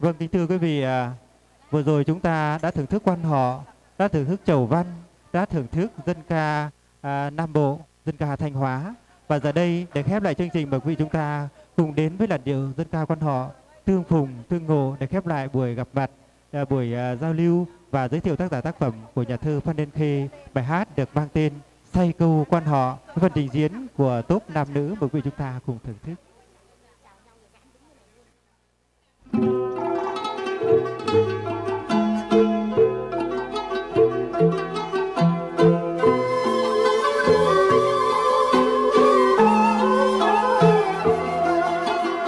Vâng, kính thưa quý vị, à, vừa rồi chúng ta đã thưởng thức quan họ, đã thưởng thức chầu văn, đã thưởng thức dân ca à, Nam Bộ, dân ca Thanh Hóa. Và giờ đây để khép lại chương trình mời quý vị chúng ta cùng đến với làn điệu dân ca quan họ Tương Phùng, Tương Ngộ để khép lại buổi gặp mặt, à, buổi à, giao lưu và giới thiệu tác giả tác phẩm của nhà thơ Phan Đen Khê. Bài hát được mang tên Say câu quan họ, phần trình diễn của tốp nam nữ mời quý vị chúng ta cùng thưởng thức.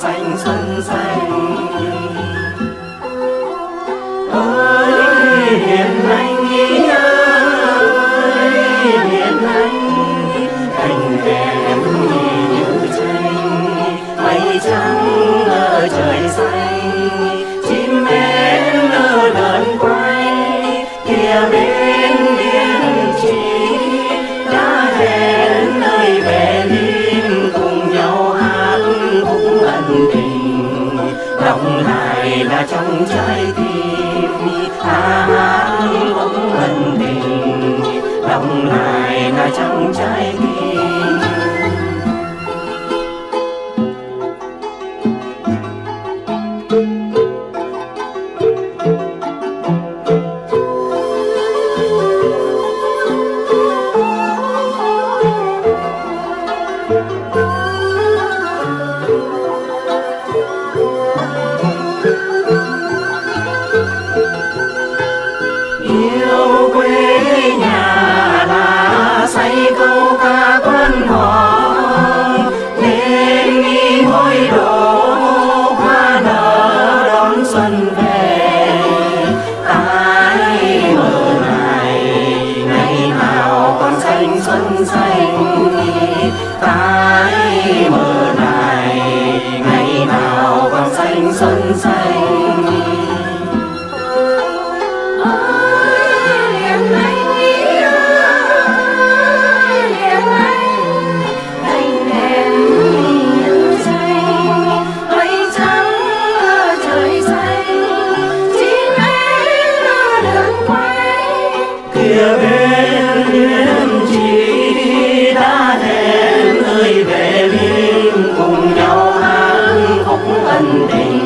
寸寸彩 lại là cùng nhau hát khúc ân tình.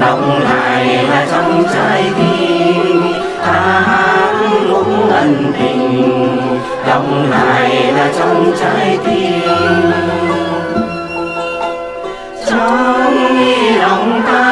Đồng hài là trong trái tim, ta hát khúc ân tình. Đồng hài là trong trái tim. Trong lòng ta